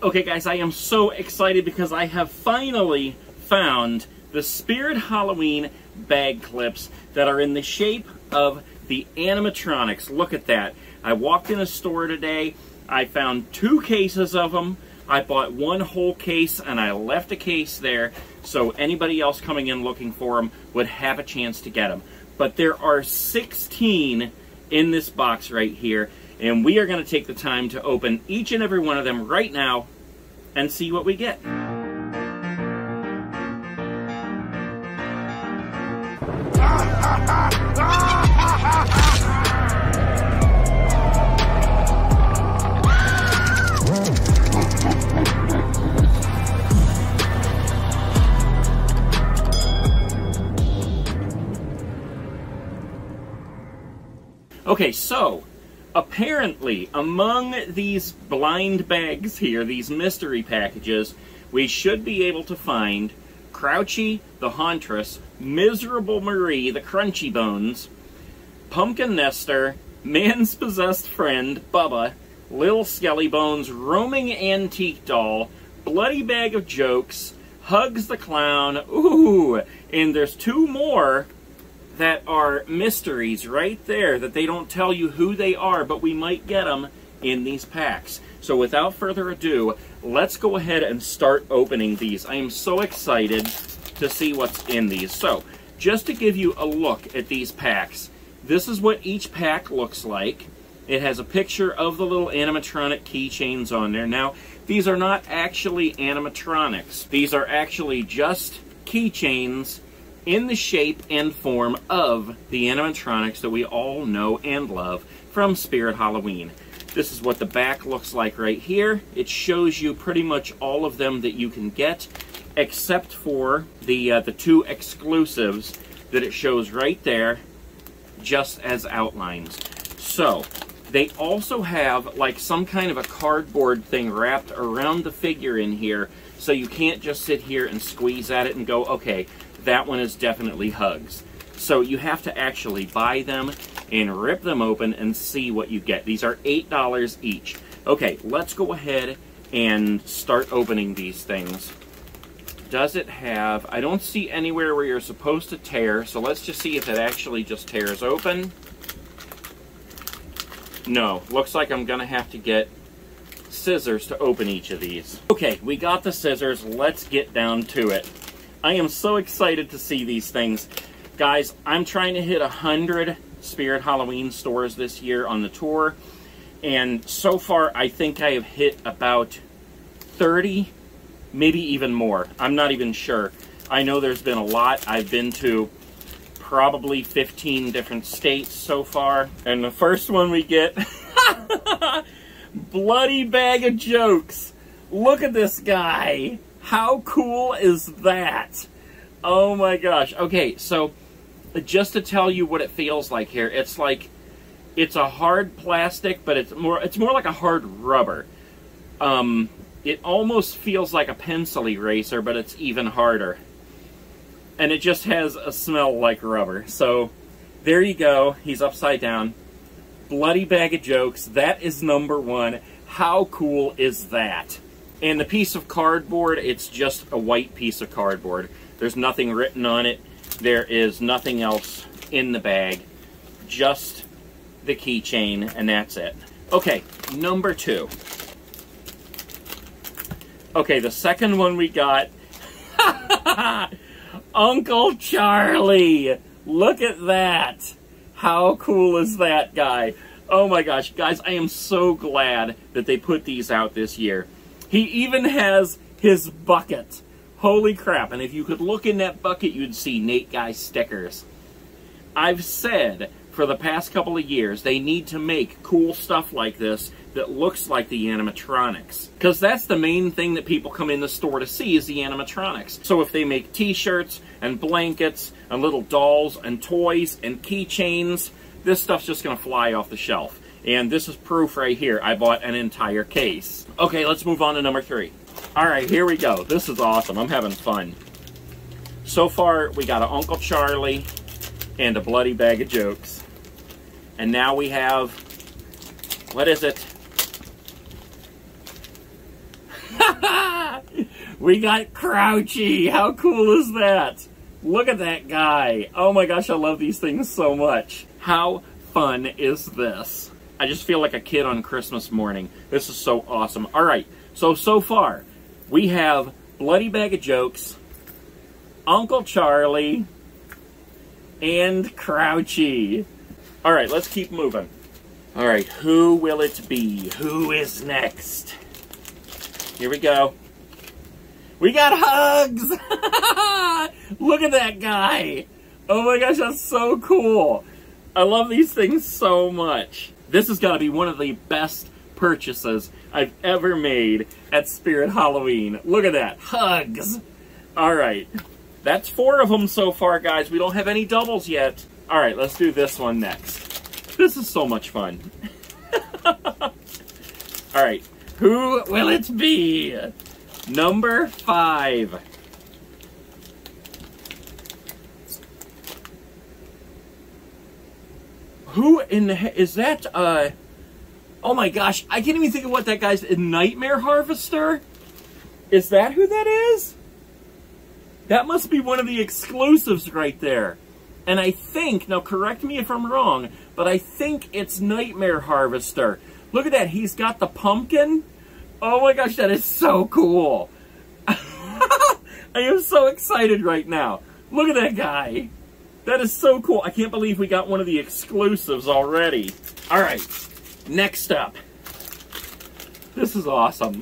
Okay guys, I am so excited because I have finally found the Spirit Halloween bag clips that are in the shape of the animatronics. Look at that. I walked in a store today, I found two cases of them. I bought one whole case and I left a case there so anybody else coming in looking for them would have a chance to get them. But there are 16 in this box right here and we are going to take the time to open each and every one of them right now and see what we get. Okay, so apparently among these blind bags here, these mystery packages, we should be able to find Crouchy the Hauntress, Miserable Marie the Crunchy Bones, Pumpkin Nester, Man's Possessed Friend, Bubba, Lil Skelly Bones, Roaming Antique Doll, Bloody Bag of Jokes, Hugs the Clown, ooh, and there's two more that are mysteries right there that they don't tell you who they are, but we might get them in these packs. So without further ado, let's go ahead and start opening these. I am so excited to see what's in these. So, just to give you a look at these packs, this is what each pack looks like. It has a picture of the little animatronic keychains on there. Now, these are not actually animatronics. These are actually just keychains in the shape and form of the animatronics that we all know and love from Spirit Halloween. This is what the back looks like right here. It shows you pretty much all of them that you can get, except for the, uh, the two exclusives that it shows right there, just as outlines. So, they also have like some kind of a cardboard thing wrapped around the figure in here, so you can't just sit here and squeeze at it and go, okay, that one is definitely hugs. So you have to actually buy them and rip them open and see what you get. These are $8 each. Okay, let's go ahead and start opening these things. Does it have, I don't see anywhere where you're supposed to tear, so let's just see if it actually just tears open. No, looks like I'm gonna have to get scissors to open each of these. Okay, we got the scissors, let's get down to it. I am so excited to see these things. Guys, I'm trying to hit 100 Spirit Halloween stores this year on the tour. And so far, I think I have hit about 30, maybe even more. I'm not even sure. I know there's been a lot. I've been to probably 15 different states so far. And the first one we get, Bloody Bag of Jokes. Look at this guy. How cool is that? Oh my gosh. Okay, so just to tell you what it feels like here, it's like it's a hard plastic, but it's more it's more like a hard rubber. Um, it almost feels like a pencil eraser, but it's even harder. And it just has a smell like rubber. So there you go. He's upside down. Bloody bag of jokes. That is number one. How cool is that? And the piece of cardboard, it's just a white piece of cardboard. There's nothing written on it. There is nothing else in the bag. Just the keychain, and that's it. Okay, number two. Okay, the second one we got. Uncle Charlie! Look at that! How cool is that guy? Oh my gosh, guys, I am so glad that they put these out this year. He even has his bucket. Holy crap. And if you could look in that bucket, you'd see Nate Guy stickers. I've said for the past couple of years, they need to make cool stuff like this that looks like the animatronics. Because that's the main thing that people come in the store to see is the animatronics. So if they make t-shirts and blankets and little dolls and toys and keychains, this stuff's just going to fly off the shelf. And this is proof right here. I bought an entire case. Okay, let's move on to number three. All right, here we go. This is awesome. I'm having fun. So far, we got an Uncle Charlie and a bloody bag of jokes. And now we have, what is it? we got Crouchy. How cool is that? Look at that guy. Oh my gosh, I love these things so much. How fun is this? I just feel like a kid on Christmas morning. This is so awesome. All right, so, so far, we have Bloody Bag of Jokes, Uncle Charlie, and Crouchy. All right, let's keep moving. All right, who will it be? Who is next? Here we go. We got hugs! Look at that guy! Oh my gosh, that's so cool. I love these things so much. This has got to be one of the best purchases I've ever made at Spirit Halloween. Look at that. Hugs! Alright. That's four of them so far, guys. We don't have any doubles yet. Alright, let's do this one next. This is so much fun. Alright. Who will it be? Number five. Who in the is that? Uh, oh my gosh, I can't even think of what that guy's Nightmare Harvester. Is that who that is? That must be one of the exclusives right there. And I think, now correct me if I'm wrong, but I think it's Nightmare Harvester. Look at that, he's got the pumpkin. Oh my gosh, that is so cool. I am so excited right now. Look at that guy. That is so cool. I can't believe we got one of the exclusives already. All right, next up. This is awesome.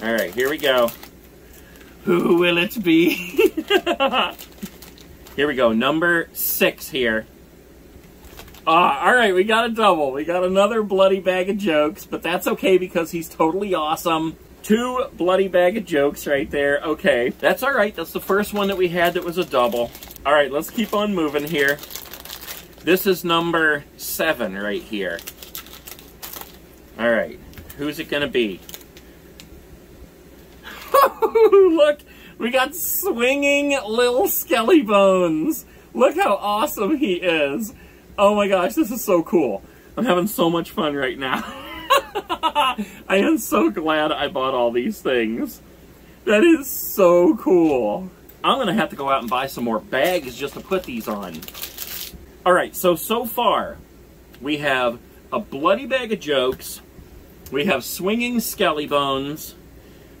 All right, here we go. Who will it be? here we go, number six here. Uh, all right, we got a double. We got another bloody bag of jokes, but that's okay because he's totally awesome. Two bloody bag of jokes right there. Okay, that's all right. That's the first one that we had that was a double. All right, let's keep on moving here. This is number seven right here. All right, who's it to be? Look, we got swinging little Skelly Bones. Look how awesome he is. Oh my gosh, this is so cool. I'm having so much fun right now. I am so glad I bought all these things. That is so cool. I'm to have to go out and buy some more bags just to put these on. All right, so, so far, we have a bloody bag of jokes. We have swinging skelly bones.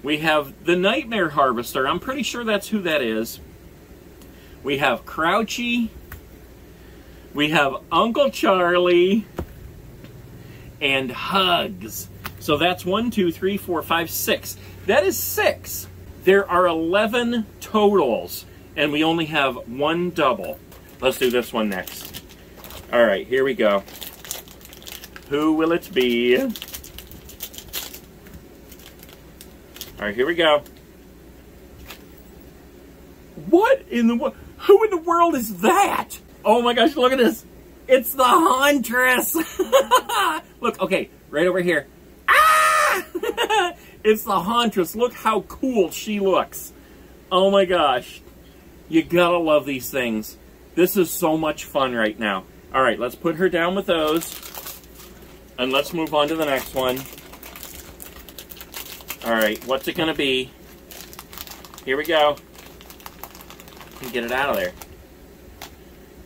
We have the Nightmare Harvester. I'm pretty sure that's who that is. We have Crouchy. We have Uncle Charlie and Hugs. So that's one, two, three, four, five, six. That is six. There are 11 totals, and we only have one double. Let's do this one next. All right, here we go. Who will it be? All right, here we go. What in the world? Who in the world is that? Oh my gosh, look at this. It's the Hauntress. look, okay, right over here. Ah! it's the Hauntress. Look how cool she looks. Oh my gosh. You gotta love these things. This is so much fun right now. All right, let's put her down with those. And let's move on to the next one. All right, what's it gonna be? Here we go. Get it out of there.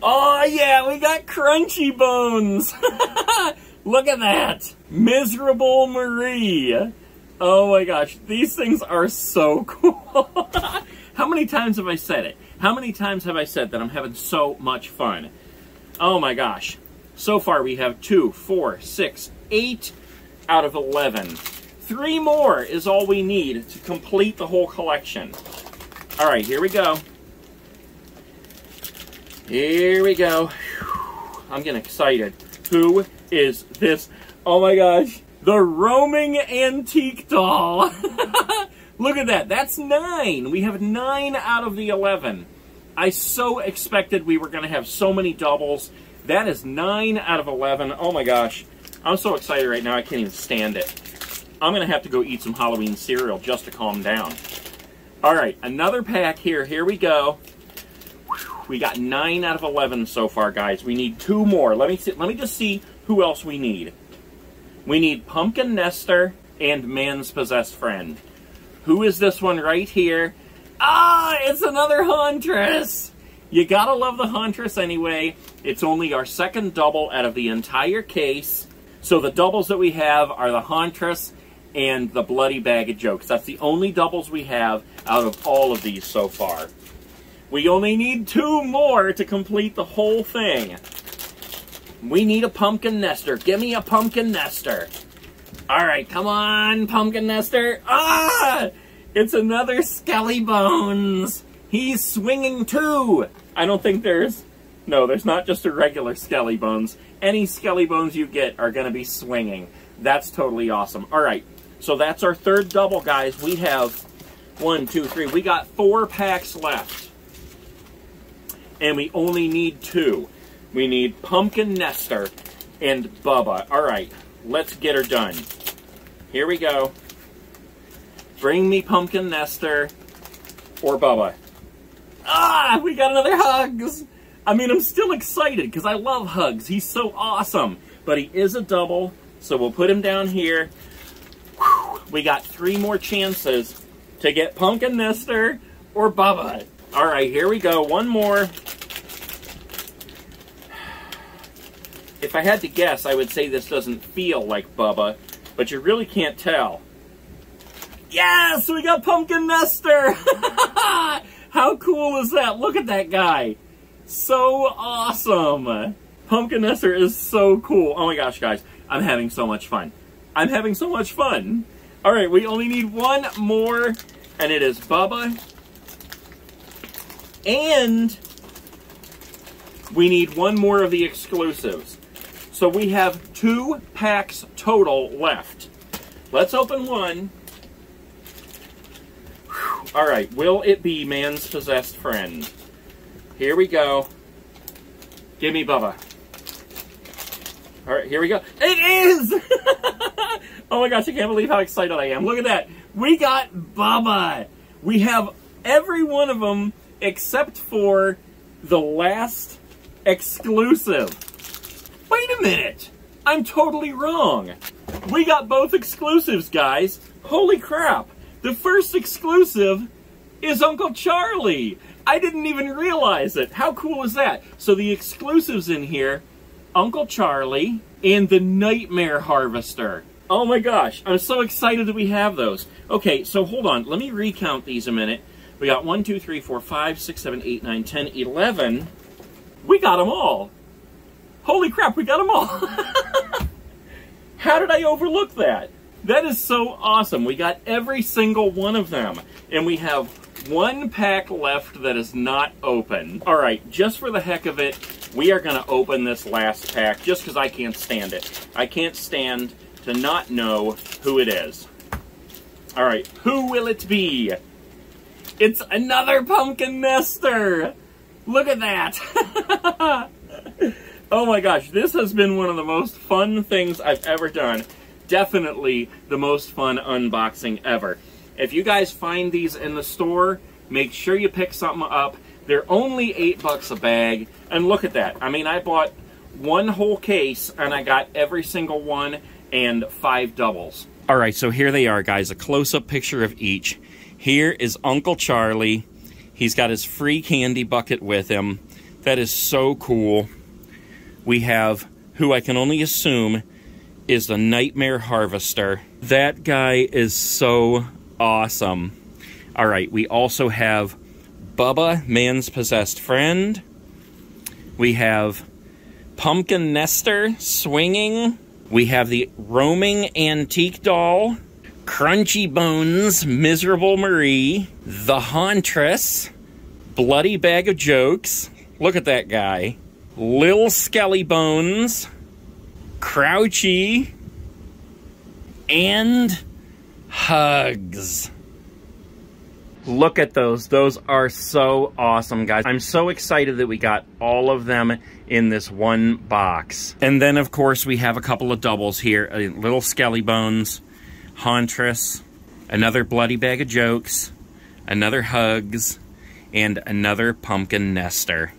Oh, yeah, we got crunchy bones. Look at that. Miserable Marie. Oh my gosh, these things are so cool. How many times have I said it? How many times have I said that I'm having so much fun? Oh my gosh. So far we have two, four, six, eight out of 11. Three more is all we need to complete the whole collection. All right, here we go. Here we go. I'm getting excited. Who is this? Oh my gosh. The roaming antique doll. Look at that. That's nine. We have nine out of the 11. I so expected we were going to have so many doubles. That is nine out of 11. Oh my gosh. I'm so excited right now. I can't even stand it. I'm going to have to go eat some Halloween cereal just to calm down. All right, another pack here. Here we go. We got 9 out of 11 so far, guys. We need two more. Let me see, let me just see who else we need. We need Pumpkin Nester, and Man's Possessed Friend. Who is this one right here? Ah, it's another Hauntress! You gotta love the Hauntress anyway. It's only our second double out of the entire case. So the doubles that we have are the Hauntress and the Bloody Bag of Jokes. That's the only doubles we have out of all of these so far. We only need two more to complete the whole thing. We need a pumpkin nester. Give me a pumpkin nester. All right, come on, pumpkin nester. Ah! It's another Skelly Bones. He's swinging too. I don't think there's... No, there's not just a regular Skelly Bones. Any Skelly Bones you get are going to be swinging. That's totally awesome. All right, so that's our third double, guys. We have one, two, three. We got four packs left. And we only need two. We need Pumpkin Nester and Bubba. All right, let's get her done. Here we go. Bring me Pumpkin Nester or Bubba. Ah, we got another Hugs. I mean, I'm still excited because I love Hugs. He's so awesome. But he is a double, so we'll put him down here. Whew, we got three more chances to get Pumpkin Nester or Bubba. All right, here we go. One more. If I had to guess, I would say this doesn't feel like Bubba, but you really can't tell. Yes, we got Pumpkin Nester! How cool is that? Look at that guy. So awesome. Pumpkin Nester is so cool. Oh my gosh, guys. I'm having so much fun. I'm having so much fun. All right, we only need one more, and it is Bubba. And we need one more of the exclusives. So we have two packs total left. Let's open one. All right, will it be Man's Possessed Friend? Here we go. Give me Bubba. All right, here we go. It is! oh my gosh, I can't believe how excited I am. Look at that. We got Bubba. We have every one of them except for the last exclusive. Wait a minute! I'm totally wrong. We got both exclusives, guys. Holy crap. The first exclusive is Uncle Charlie. I didn't even realize it. How cool is that? So the exclusives in here, Uncle Charlie and the Nightmare Harvester. Oh my gosh, I'm so excited that we have those. Okay, so hold on. Let me recount these a minute. We got 1, 2, 3, 4, 5, 6, 7, 8, 9, 10, 11. We got them all. Holy crap, we got them all. How did I overlook that? That is so awesome. We got every single one of them. And we have one pack left that is not open. All right, just for the heck of it, we are going to open this last pack just because I can't stand it. I can't stand to not know who it is. All right, who will it be? It's another pumpkin nester. Look at that. Oh my gosh, this has been one of the most fun things I've ever done. Definitely the most fun unboxing ever. If you guys find these in the store, make sure you pick something up. They're only eight bucks a bag. And look at that. I mean, I bought one whole case and I got every single one and five doubles. All right, so here they are, guys. A close-up picture of each. Here is Uncle Charlie. He's got his free candy bucket with him. That is so cool we have who I can only assume is the Nightmare Harvester. That guy is so awesome. All right, we also have Bubba, Man's Possessed Friend. We have Pumpkin Nester swinging. We have the Roaming Antique Doll. Crunchy Bones, Miserable Marie. The Hauntress. Bloody Bag of Jokes. Look at that guy. Lil Skelly Bones, Crouchy, and Hugs. Look at those. Those are so awesome, guys. I'm so excited that we got all of them in this one box. And then, of course, we have a couple of doubles here. Uh, a little Skelly Bones, Hauntress, another Bloody Bag of Jokes, another Hugs, and another Pumpkin Nester.